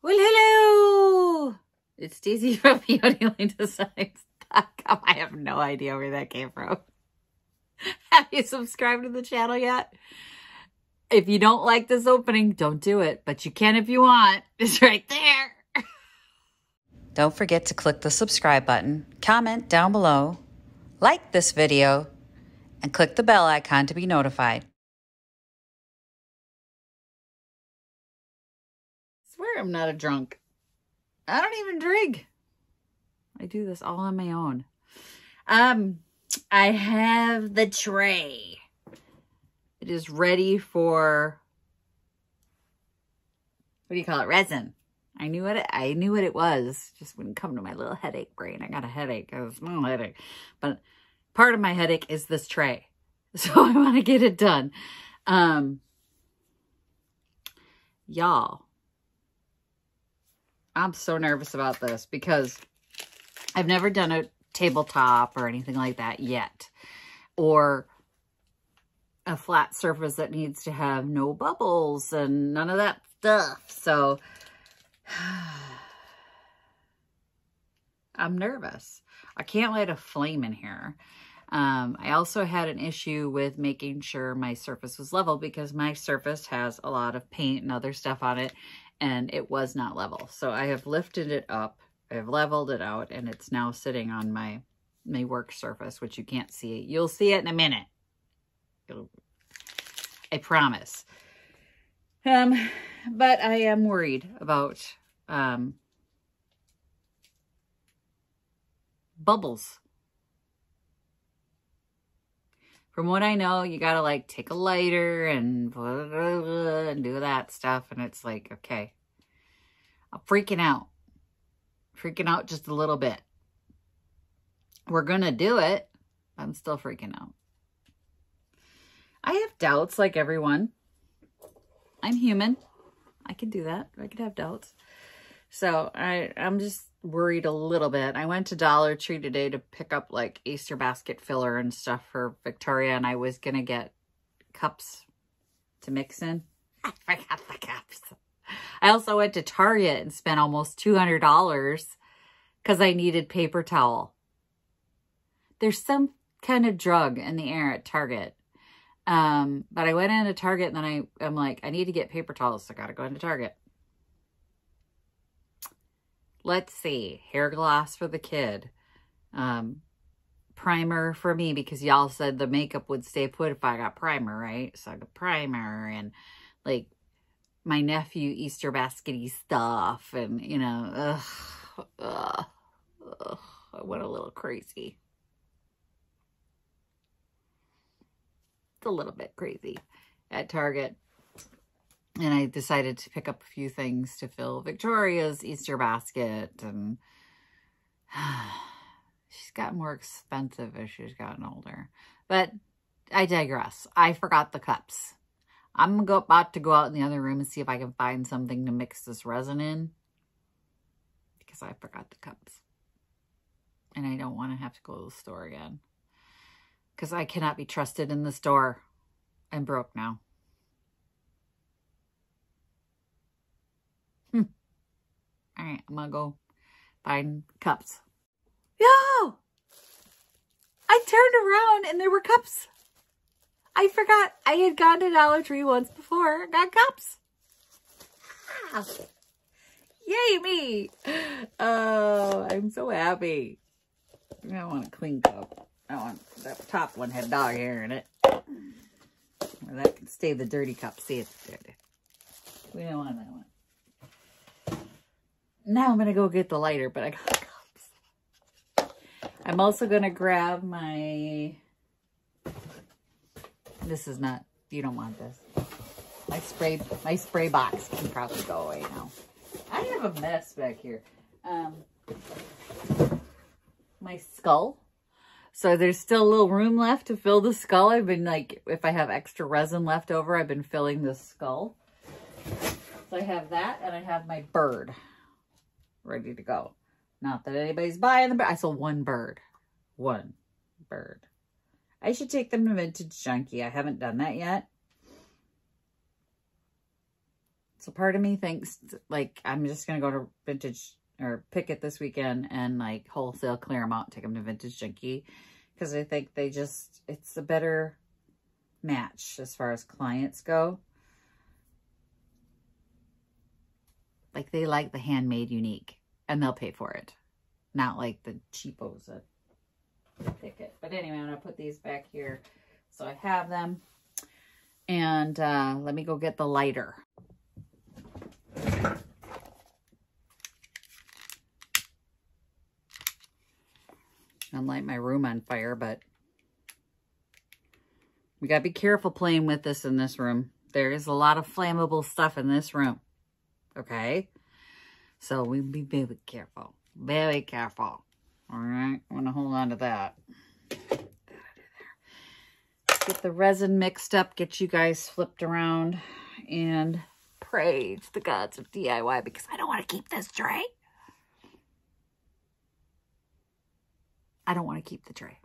Well, hello! It's Daisy from Peony Designs. I have no idea where that came from. Have you subscribed to the channel yet? If you don't like this opening, don't do it. But you can if you want. It's right there. Don't forget to click the subscribe button, comment down below, like this video, and click the bell icon to be notified. I'm not a drunk. I don't even drink. I do this all on my own. Um, I have the tray. It is ready for, what do you call it? Resin. I knew what it, I knew what it was. Just wouldn't come to my little headache brain. I got a headache, a small headache. But part of my headache is this tray. So I want to get it done. Um, y'all, I'm so nervous about this because I've never done a tabletop or anything like that yet. Or a flat surface that needs to have no bubbles and none of that stuff. So I'm nervous. I can't light a flame in here. Um, I also had an issue with making sure my surface was level because my surface has a lot of paint and other stuff on it and it was not level. So I have lifted it up, I've leveled it out and it's now sitting on my, my work surface, which you can't see. You'll see it in a minute. It'll, I promise. Um, but I am worried about, um, bubbles from what I know, you got to like take a lighter and, blah, blah, blah, and do that stuff. And it's like, okay, I'm freaking out. Freaking out just a little bit. We're to do it. I'm still freaking out. I have doubts like everyone. I'm human. I can do that. I can have doubts. So I, I'm just worried a little bit. I went to Dollar Tree today to pick up like Easter basket filler and stuff for Victoria and I was going to get cups to mix in. I forgot the cups. I also went to Target and spent almost $200 because I needed paper towel. There's some kind of drug in the air at Target. Um, but I went into Target and then I, I'm like, I need to get paper towels. So I got to go into Target. Let's see. Hair gloss for the kid. Um, primer for me because y'all said the makeup would stay put if I got primer, right? So I got primer and like my nephew Easter baskety stuff and, you know, ugh, ugh, ugh, I went a little crazy. It's a little bit crazy at Target and I decided to pick up a few things to fill Victoria's Easter basket and she's got more expensive as she's gotten older. But I digress. I forgot the cups. I'm go, about to go out in the other room and see if I can find something to mix this resin in because I forgot the cups. And I don't want to have to go to the store again because I cannot be trusted in the store. I'm broke now. All right, I'm gonna go find cups. Yo! I turned around and there were cups. I forgot I had gone to Dollar Tree once before, got cups. Ah. Yay me! Oh, I'm so happy. I want a clean cup. I want that top one had dog hair in it. Well, that can stay the dirty cup. See, it's dirty. We don't want that one. Now I'm going to go get the lighter, but I got cups. I'm also going to grab my... This is not... You don't want this. My spray, my spray box can probably go away now. I have a mess back here. Um, my skull. So there's still a little room left to fill the skull. I've been like, if I have extra resin left over, I've been filling the skull. So I have that and I have my bird ready to go. Not that anybody's buying them, bird. I sold one bird. One bird. I should take them to Vintage Junkie. I haven't done that yet. So part of me thinks like I'm just going to go to vintage or pick it this weekend and like wholesale clear them out, take them to Vintage Junkie. Because I think they just, it's a better match as far as clients go. Like they like the handmade unique and they'll pay for it. Not like the cheapos that pick it. But anyway, I'm going to put these back here so I have them. And uh, let me go get the lighter. I light my room on fire, but we got to be careful playing with this in this room. There is a lot of flammable stuff in this room. Okay? So we be very careful. Very careful. All right? I want to hold on to that. Get the resin mixed up. Get you guys flipped around. And pray to the gods of DIY because I don't want to keep this tray. I don't want to keep the tray.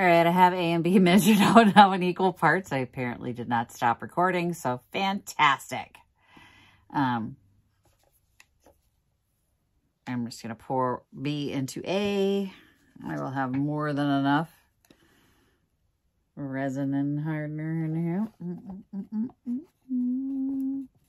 All right, I have A and B measured out now in equal parts. I apparently did not stop recording, so fantastic. Um, I'm just going to pour B into A. I will have more than enough resin and hardener in here. Mm -mm -mm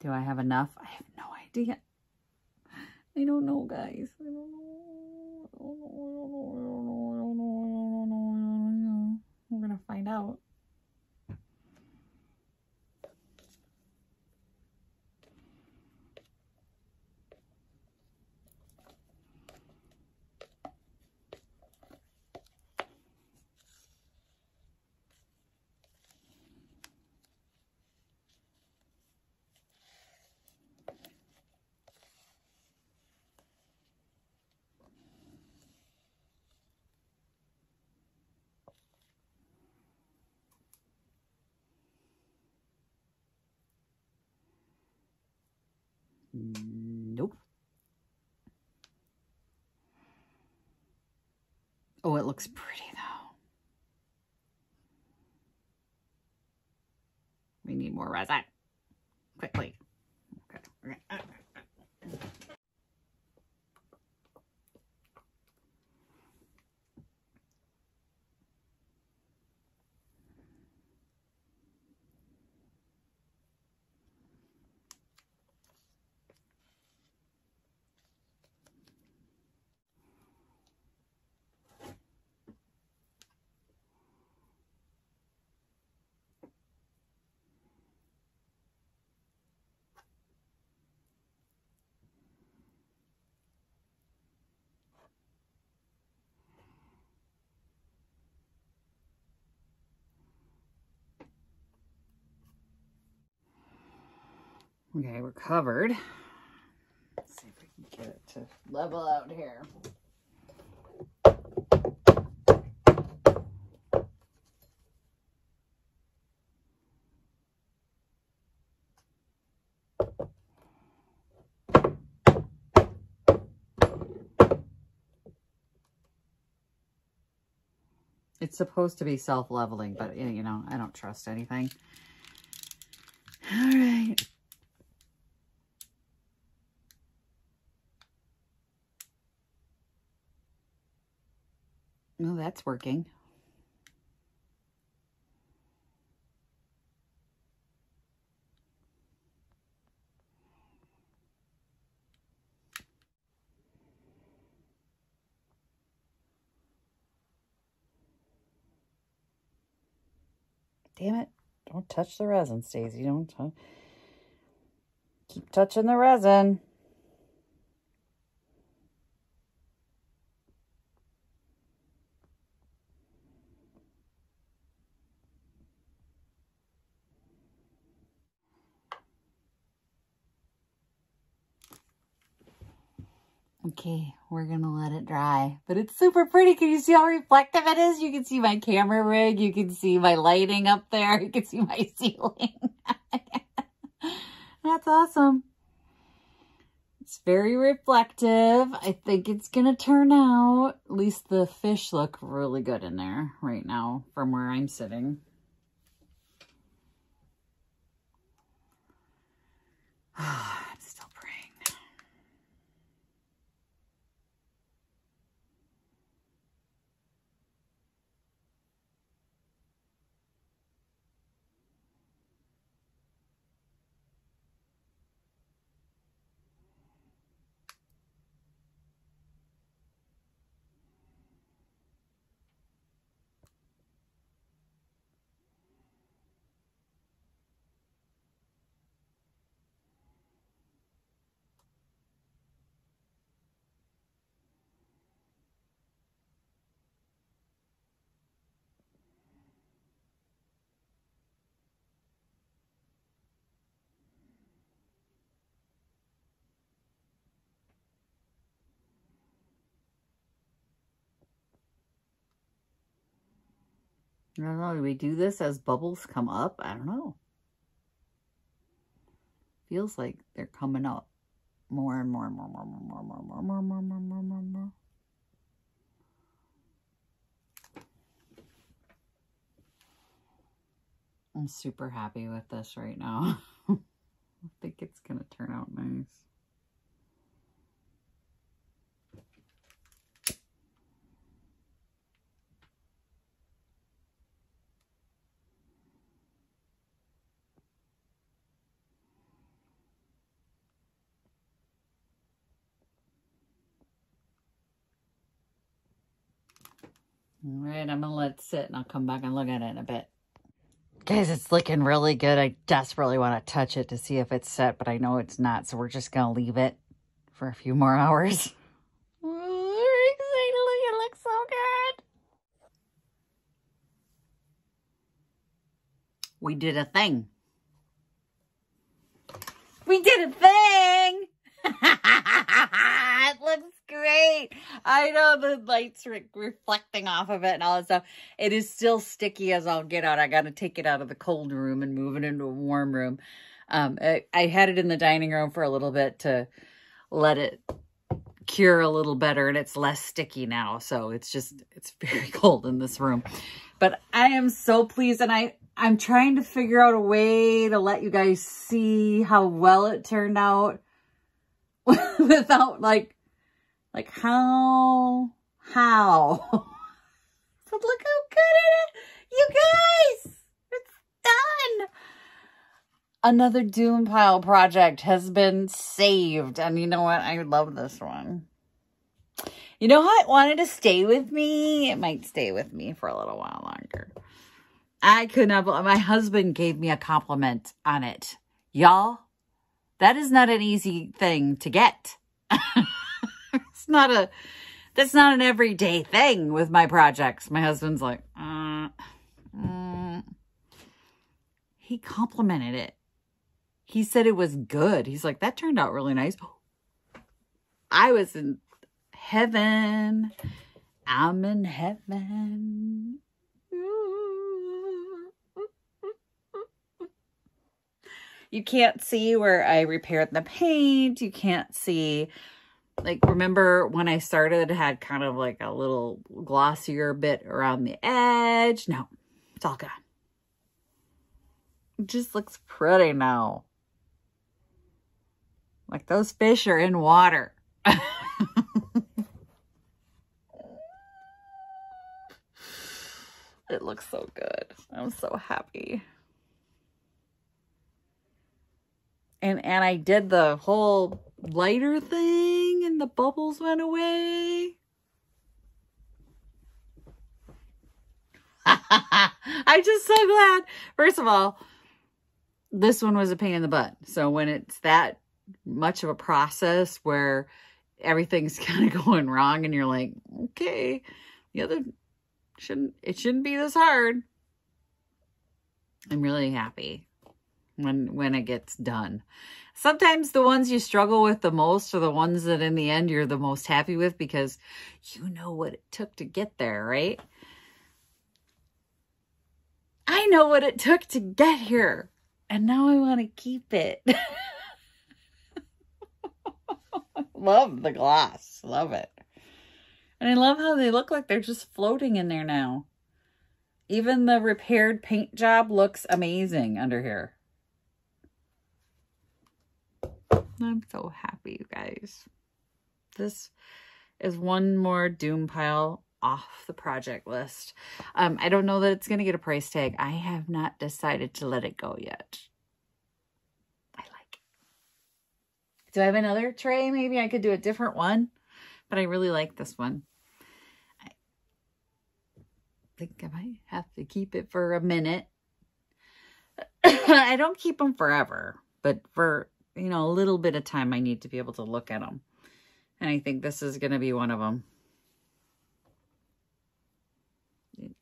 Do I have enough? I have no idea. I don't know, guys. I don't know. I don't know. I don't know. I don't know. I don't know. I don't know. We're going to find out. Nope. Oh, it looks pretty though. We need more resin. Quickly. Okay. okay. Okay, we're covered. Let's see if we can get it to level out here. It's supposed to be self-leveling, but, you know, I don't trust anything. All right. No, that's working. Damn it. Don't touch the resin, Stacy. Don't keep touching the resin. Okay, we're to let it dry. But it's super pretty. Can you see how reflective it is? You can see my camera rig. You can see my lighting up there. You can see my ceiling. That's awesome. It's very reflective. I think it's to turn out. At least the fish look really good in there right now from where I'm sitting. I don't know. Do we do this as bubbles come up? I don't know. Feels like they're coming up more and more and more and more and more and more and more and more and more and more and more and more and more. I'm super happy with this right now. I think it's going to turn out nice. All right, I'm to let it sit and I'll come back and look at it in a bit. Guys, it's looking really good. I desperately want to touch it to see if it's set, but I know it's not, so we're just going to leave it for a few more hours. It looks so good. We did a thing. We did a thing! great. I know the lights re reflecting off of it and all that stuff. It is still sticky as I'll get out. I got to take it out of the cold room and move it into a warm room. Um, I, I had it in the dining room for a little bit to let it cure a little better and it's less sticky now. So it's just, it's very cold in this room. But I am so pleased and I, I'm trying to figure out a way to let you guys see how well it turned out without like like how, how? but look how good it is. You guys, it's done. Another Doom Pile project has been saved. And you know what? I love this one. You know how it wanted to stay with me? It might stay with me for a little while longer. I could not believe my husband gave me a compliment on it. Y'all, that is not an easy thing to get. not a, that's not an everyday thing with my projects. My husband's like, uh, mm. he complimented it. He said it was good. He's like, that turned out really nice. I was in heaven. I'm in heaven. You can't see where I repaired the paint. You can't see like remember when I started it had kind of like a little glossier bit around the edge. No, it's all gone. It just looks pretty now. Like those fish are in water. it looks so good. I'm so happy. And and I did the whole lighter thing and the bubbles went away. I'm just so glad. First of all, this one was a pain in the butt. So when it's that much of a process where everything's kind of going wrong and you're like, okay, the other shouldn't, it shouldn't be this hard. I'm really happy when, when it gets done. Sometimes the ones you struggle with the most are the ones that in the end you're the most happy with because you know what it took to get there, right? I know what it took to get here and now I want to keep it. love the glass. Love it. And I love how they look like they're just floating in there now. Even the repaired paint job looks amazing under here. I'm so happy, you guys. This is one more doom pile off the project list. Um, I don't know that it's going to get a price tag. I have not decided to let it go yet. I like it. Do I have another tray? Maybe I could do a different one, but I really like this one. I think I might have to keep it for a minute. I don't keep them forever, but for, you know, a little bit of time, I need to be able to look at them. And I think this is going to be one of them.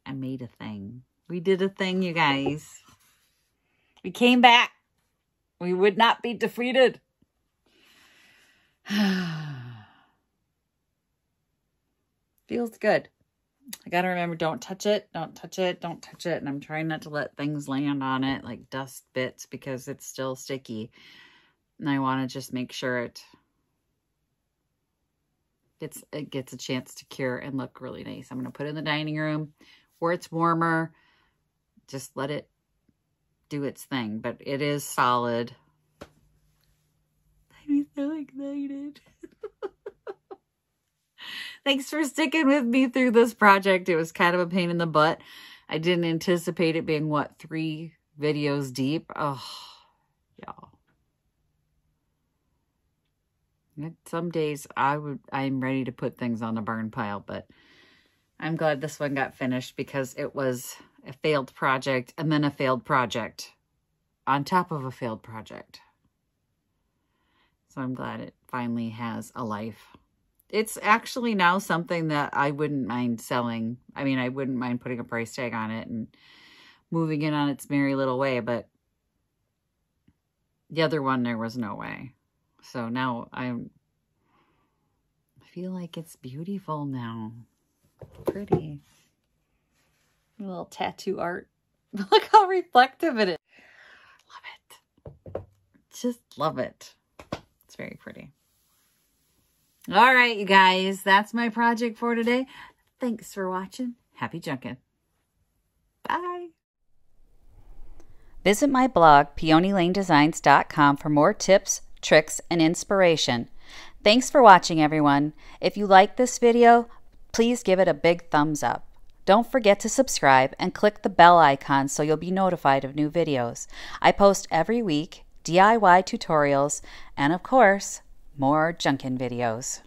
I made a thing. We did a thing, you guys. We came back. We would not be defeated. Feels good. I got to remember, don't touch it, don't touch it, don't touch it. And I'm trying not to let things land on it like dust bits because it's still sticky. And I want to just make sure it gets, it gets a chance to cure and look really nice. I'm going to put it in the dining room where it's warmer. Just let it do its thing. But it is solid. I'm so excited. Thanks for sticking with me through this project. It was kind of a pain in the butt. I didn't anticipate it being, what, three videos deep? Oh, y'all. Some days I would, I'm ready to put things on the burn pile, but I'm glad this one got finished because it was a failed project and then a failed project on top of a failed project. So I'm glad it finally has a life. It's actually now something that I wouldn't mind selling. I mean, I wouldn't mind putting a price tag on it and moving it on its merry little way, but the other one, there was no way. So now I'm, I feel like it's beautiful now. Pretty. A little tattoo art. Look how reflective it is. Love it. Just love it. It's very pretty. All right, you guys. That's my project for today. Thanks for watching. Happy junking. Bye. Visit my blog, peonylanedesigns.com for more tips, tricks, and inspiration. Thanks for watching, everyone. If you like this video, please give it a big thumbs up. Don't forget to subscribe and click the bell icon so you'll be notified of new videos. I post every week DIY tutorials and, of course, more Junkin videos.